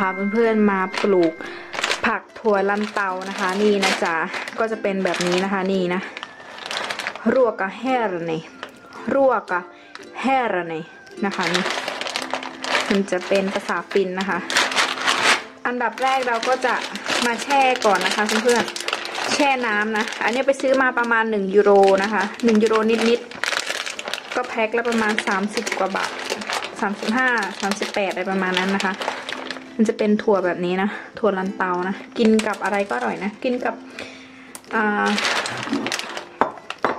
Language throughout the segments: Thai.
พาเพื่อนๆมาปลูกผักถั่วลันเตานะคะ นี่นะจ๊ะก็จะเป็นแบบนี้นะคะนี่นะรัวกะแฮรเนรัวกะแฮรเนนะคะนี่มันจะเป็นภาษาฟินนะคะ อันดับแรกเราก็จะมาแช่ก่อนนะคะเพื่อนๆแช่น้ำนะ อันนี้ไปซื้อมาประมาณ 1 ยูโรนะคะ1ยูโรนิดๆก็แพ็คละประมาณ 30 กว่าบาท35 38อะไรประมาณนั้นนะคะ มันจะเป็นถั่วแบบนี้นะ ถั่วลันเตานะ กินกับอะไรก็อร่อยนะ กินกับอ่า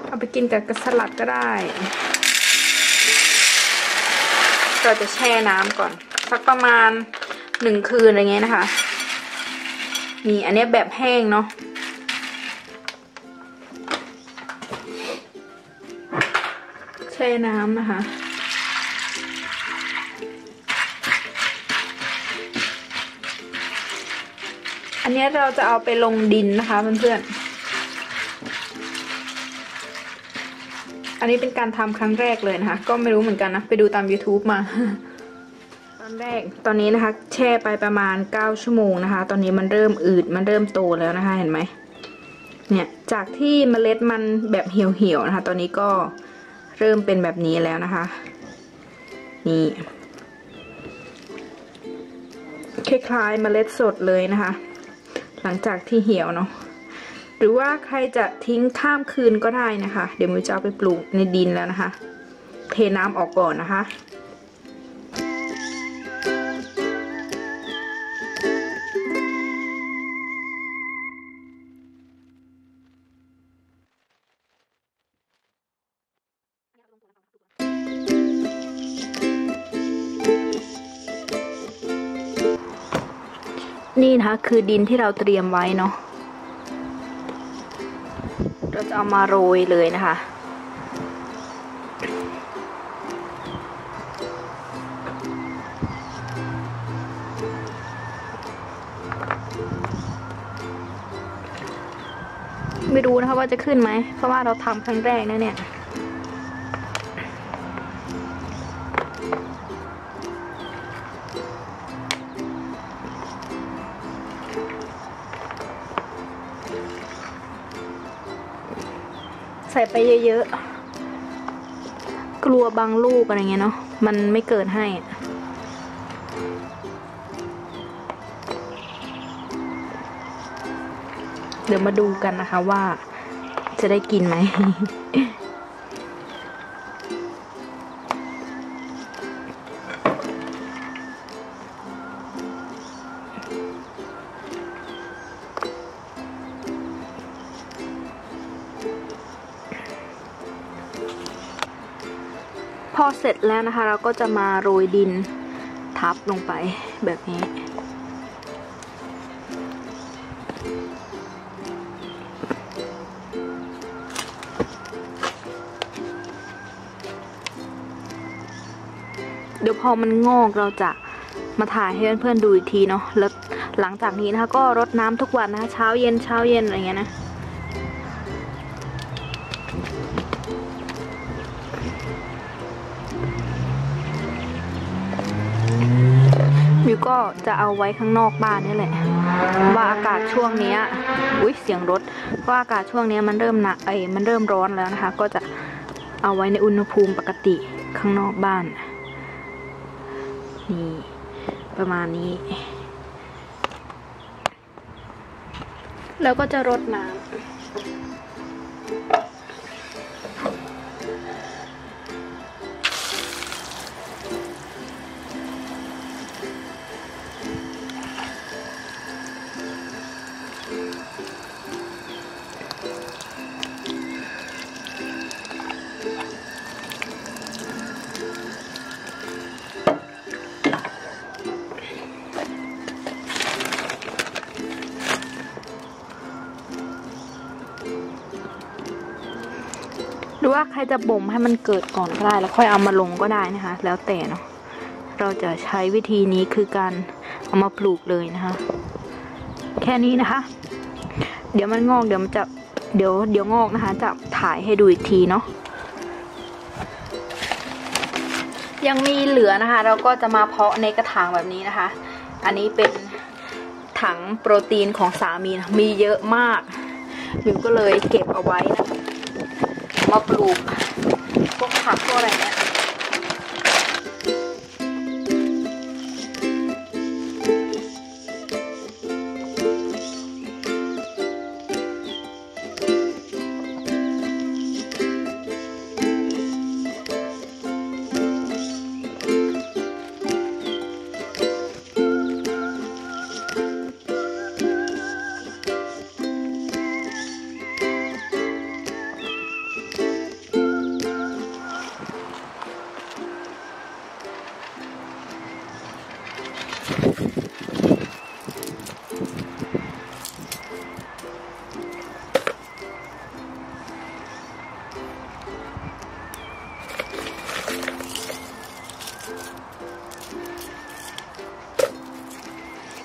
เอาไปกินกับกสลัดก็ได้ เราจะแช่น้ำก่อน สักประมาณหนึ่งคืนอะไรเงี้ยนะคะ นี่อันนี้แบบแห้งเนาะแช่น้ำนะคะ นนี้เราจะเอาไปลงดินนะคะเพื่อนๆ อันนี้เป็นการทำครั้งแรกเลยนะคะ ก็ไม่รู้เหมือนกันนะ ไปดูตาม YouTube มา ตอนแรก ตอนนี้นะคะ แช่ไปประมาณ 9 ชั่วโมงนะคะ ตอนนี้มันเริ่มอืด มันเริ่มโตแล้วนะคะ เห็นไหม เนี่ย จากที่เมล็ดมันแบบเหี่ยวๆนะคะ ตอนนี้ก็เริ่มเป็นแบบนี้แล้วนะคะ นี่คล้ายๆเมล็ดสดเลยนะคะ หลังจากที่เหี่ยวเนาะหรือว่าใครจะทิ้งข้ามคืนก็ได้นะคะ เดี๋ยวมิวจะเอาไปปลูกในดินแล้วนะคะ เทน้ำออกก่อนนะคะ นี่นะคะคือดินที่เราเตรียมไว้เนาะ เราจะเอามาโรยเลยนะคะ ไม่รู้นะคะว่าจะขึ้นไหม เพราะว่าเราทำครั้งแรกนะเนี่ย ใส่ไปเยอะๆ กลัวบางลูกอะไรเงี้ยเนาะ มันไม่เกิดให้เดี๋ยวมาดูกันนะคะว่าจะได้กินไหม อเสร็จแล้วนะคะ เราก็จะมาโรยดินทับลงไปแบบนี้เดี๋ยวพอมันงอกเราจะมาถ่ายให้เพื่อนๆดูอีกทีเนาะ แล้วหลังจากนี้นะคะก็รดน้ำทุกวันนะคะเช้าเย็นเช้าเย็นอะไรเงี้ยนะ ก็จะเอาไว้ข้างนอกบ้านนี่แหละ ว่าอากาศช่วงนี้อุ้ยเสียงรถว่าอากาศช่วงนี้มันเริ่มหนักเอ้มันเริ่มร้อนแล้วนะคะ ก็จะเอาไว้ในอุณหภูมิปกติข้างนอกบ้านนี่ประมาณนี้ แล้วก็จะรดน้ำ รือว่าใครจะบ่มให้มันเกิดก่อนก็ได้แล้วค่อยเอามาลงก็ได้นะคะ แล้วแต่เนาะเราจะใช้วิธีนี้คือการเอามาปลูกเลยนะคะ แค่นี้นะคะ เดี๋ยวมันงอกเดี๋ยวมันจะเดี๋ยวเดี๋ยวงอกนะคะ จะถ่ายให้ดูอีกทีเนาะยังมีเหลือนะคะ เราก็จะมาเพาะในกระถางแบบนี้นะคะ อันนี้เป็นถังโปรตีนของสามีนะมีเยอะมากมิวก็เลยเก็บเอาไว้นะ มาปลูกพวกผักพวกอะไรเนี่ย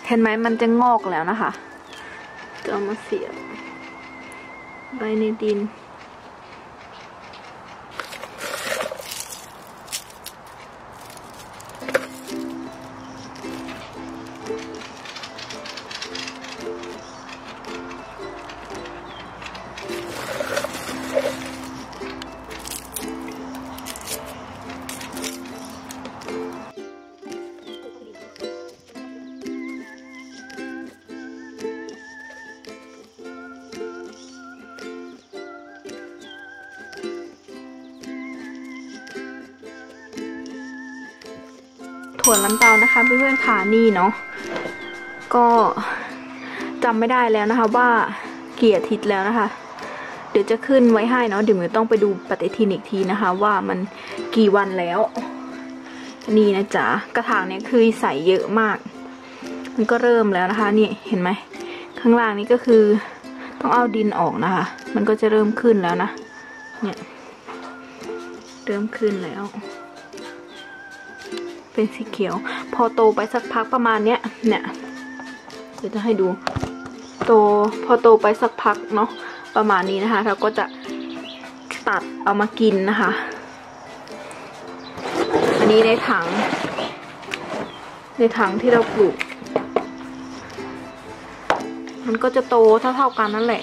เห็นไหมมันจะงอกแล้วนะคะ จะเอามาเสียบไว้ในดิน ถั่วลันเตานะคะเพื่อนๆค่ะนี่เนาะก็จำไม่ได้แล้วนะคะว่าเกี่อาทิตย์แล้วนะคะ เดี๋ยวจะขึ้นไว้ให้เนาะเดี๋ยวมิวต้องไปดูปฏิทินอีกทีนะคะ ว่ามันกี่วันแล้ว นี่นะจ๊ะกระถางเนี่ยคือใส่เยอะมาก มันก็เริ่มแล้วนะคะนี่เห็นไหมข้างล่างนี้ก็คือต้องเอาดินออกนะคะ มันก็จะเริ่มขึ้นแล้วนะเนี่ยเริ่มขึ้นแล้ว เป็นสีเขียว พอโตไปสักพักประมาณเนี้ยเนี่ยเดี๋ยวจะให้ดู โตพอโตไปสักพักเนาะประมาณนี้นะคะ เราก็จะตัดเอามากินนะคะ อันนี้ในถัง ในถังที่เราปลูก มันก็จะโตเท่าๆกันนั่นแหละ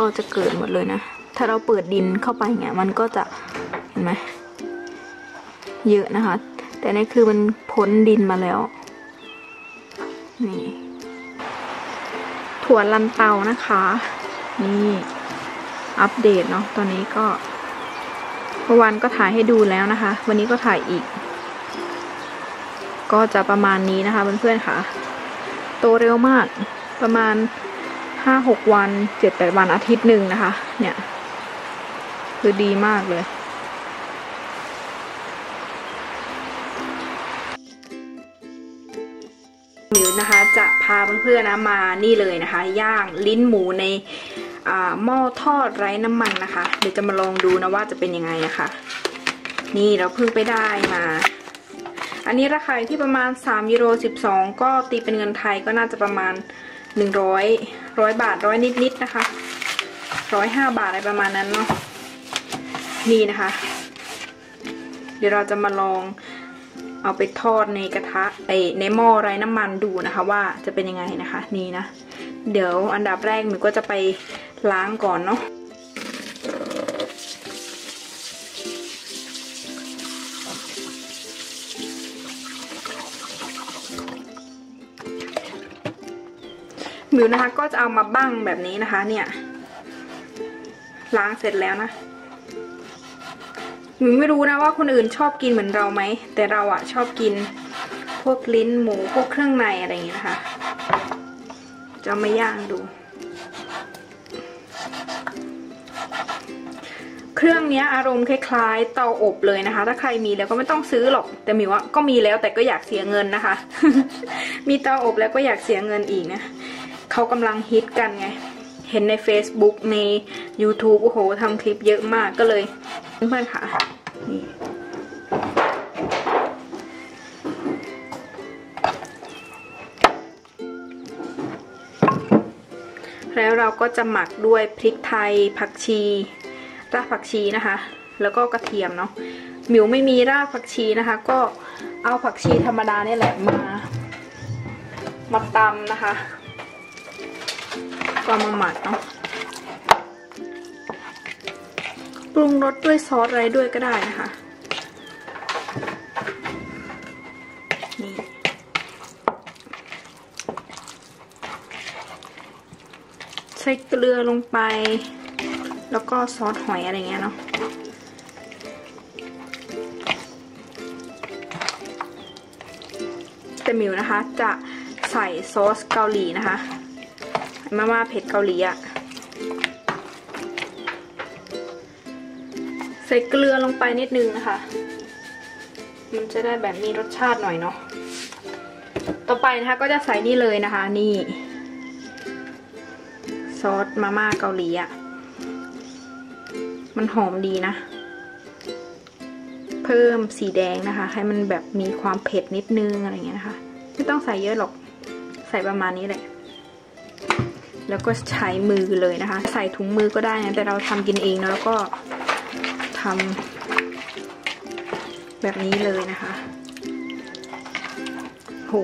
ก็จะเกิดหมดเลยนะ ถ้าเราเปิดดินเข้าไปเนี่ยมันก็จะเห็นไหมเยอะนะคะ แต่นี่คือมันพ้นดินมาแล้ว นี่ ถั่วลันเตานะคะ นี่อัปเดตเนาะตอนนี้ก็เมื่อวานก็ถ่ายให้ดูแล้วนะคะ วันนี้ก็ถ่ายอีก ก็จะประมาณนี้นะคะเพื่อนๆค่ะ โตเร็วมากประมาณ ห้าหกวันเจ็ดแปดวันอาทิตย์หนึ่งนะคะ เนี่ย คือดีมากเลยมิวนะคะ จะพาเพื่อนๆนะมานี่เลยนะคะ ย่างลิ้นหมูในอ่าหม้อทอดไร้น้ำมันนะคะ เดี๋ยวจะมาลองดูนะว่าจะเป็นยังไงนะคะ นี่เราเพิ่งไปได้มา อันนี้ราคาอยู่ที่ประมาณ3ยูโร12 ก็ตีเป็นเงินไทยก็น่าจะประมาณ หนึ่งร้อยบาทร้อยนิดๆนะคะร้อยห้าบาทอะไรประมาณนั้นเนาะนี่นะคะ เดี๋ยวเราจะมาลองเอาไปทอดในกระทะไอในหม้อไร้น้ำมันดูนะคะ ว่าจะเป็นยังไงนะคะ นี่นะ เดี๋ยวอันดับแรกหนูก็จะไปล้างก่อนเนาะ มิวนะคะ ก็จะเอามาบั้งแบบนี้นะคะ เนี่ย ล้างเสร็จแล้วนะหมิวไม่รู้นะว่าคนอื่นชอบกินเหมือนเราไหม แต่เราอะชอบกินพวกลิ้นหมูพวกเครื่องในอะไรอย่างเงี้ยนะคะ จะมาย่างดู เครื่องนี้อารมณ์คล้ายๆ เตาอบเลยนะคะ ถ้าใครมีแล้วก็ไม่ต้องซื้อหรอก แต่หมิวว่าก็มีแล้วแต่ก็อยากเสียเงินนะคะ มีเตาอบแล้วก็อยากเสียเงินอีกนะ เขากำลังฮิตกันไง เห็นใน Facebook ใน YouTube โอ้โหทำคลิปเยอะมากก็เลย เพื่อนๆค่ะ นี่แล้วเราก็จะหมักด้วยพริกไทยผักชีรากผักชีนะคะ แล้วก็กระเทียมเนาะหมิวไม่มีรากผักชีนะคะ ก็เอาผักชีธรรมดาเนี่ยแหละมา มาตำนะคะ ก็มาหมักเนาะปรุงรสด้วยซอสอะไรด้วยก็ได้นะคะนี่ใส่เกลือลงไป แล้วก็ซอสหอยอะไรเงี้ยเนาะแต่มิวนะคะจะใส่ซอสเกาหลีนะคะ มาม่าเผ็ดเกาหลีอะใส่เกลือลงไปนิดนึงนะคะ มันจะได้แบบมีรสชาติหน่อยเนาะ ต่อไปนะคะก็จะใส่นี่เลยนะคะ นี่ ซอสมาม่าเกาหลีอะมันหอมดีนะ เพิ่มสีแดงนะคะ ให้มันแบบมีความเผ็ดนิดนึงอะไรเงี้ยนะคะ ไม่ต้องใส่เยอะหรอก ใส่ประมาณนี้แหละ แล้วก็ใช้มือเลยนะคะ ใส่ถุงมือก็ได้นะแต่เราทำกินเองนะแล้วก็ทำแบบนี้เลยนะคะ โห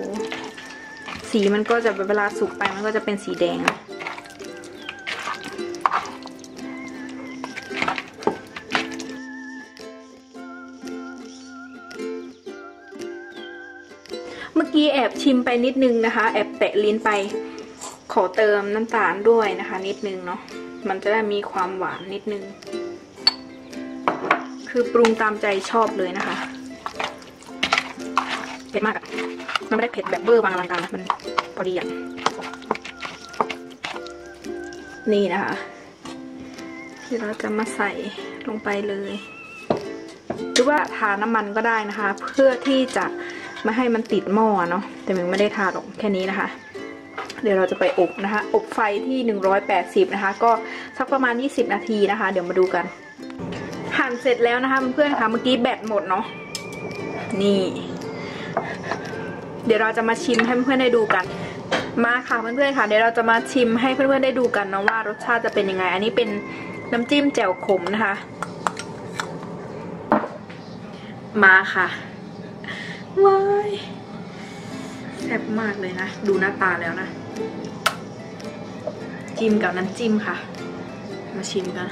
สีมันก็จะเวลาสุกไปมันก็จะเป็นสีแดงนะเมื่อกี้แอบชิมไปนิดนึงนะคะ แอบแตะลิ้นไป ขอเติมน้ำตาลด้วยนะคะ นิดนึงเนาะมันจะได้มีความหวานนิดนึง คือปรุงตามใจชอบเลยนะคะเผ็ดมากอะมันไม่ได้เผ็ดแบบเบอร์บางอลังการนะมันพอดีอะนี่นะคะ ที่เราจะมาใส่ลงไปเลยหรือว่าทาน้ำมันก็ได้นะคะ เพื่อที่จะไม่ให้มันติดหม้อเนาะแต่มันไม่ได้ทาหรอกแค่นี้นะคะ เดี๋ยวเราจะไปอบนะคะ อบไฟที่ 180 นะคะ ก็สักประมาณ 20 นาทีนะคะ เดี๋ยวมาดูกัน หั่นเสร็จแล้วนะคะเพื่อนๆคะเมื่อกี้แบตหมดเนาะนี่ เดี๋ยวเราจะมาชิมให้เพื่อนๆได้ดูกัน มาค่ะเพื่อนๆค่ะ เดี๋ยวเราจะมาชิมให้เพื่อนๆได้ดูกันนะว่ารสชาติจะเป็นยังไง อันนี้เป็นน้ำจิ้มแจ่วขมนะคะ มาค่ะว้ายแซ่บมากเลยนะ ดูหน้าตาแล้วนะ จิ้มกับน้ำจิ้มค่ะ มาชิมกัน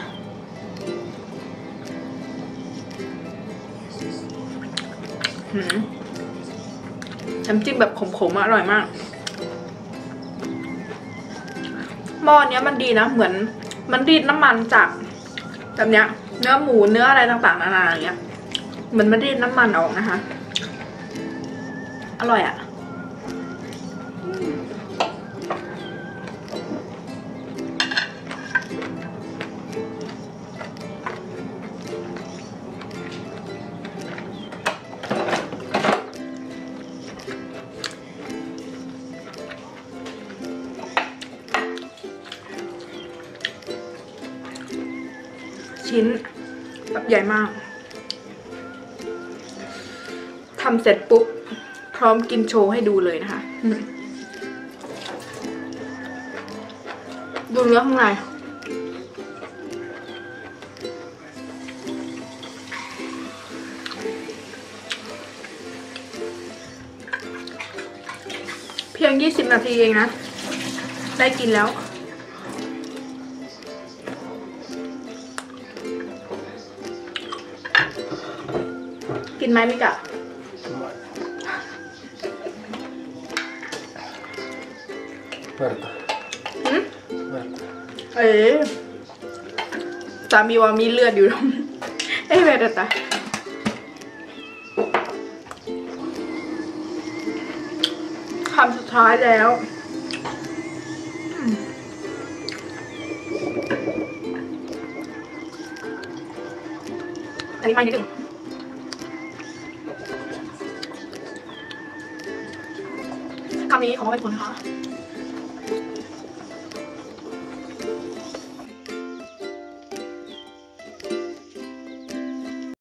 น้ำจิ้มแบบขมๆอะอร่อยมากหม้อเนี้ยมันดีนะ เหมือนมันรีดน้ำมันจากแบบเนี้ย เนื้อหมูเนื้ออะไรต่างๆนานาอย่างเงี้ยเหมือนมันรีดน้ำมันออกนะคะ อร่อยอะ่ะ ชิ้นแบบใหญ่มากทำเสร็จปุ๊บ พร้อมกินโชว์ให้ดูเลยนะคะ ดูเนื้อข้างในเพียง 20 นาทีเองนะ ได้กินแล้ว กินไหมมิกะ Verta. หืม Verta. เอ๊ะสามีว่ามีเลือดอยู่เอ้ยเวรตา คำสุดท้ายแล้วอืมอันนี้ไม่นิดนึง นี้ขอเป็นคนนะคะ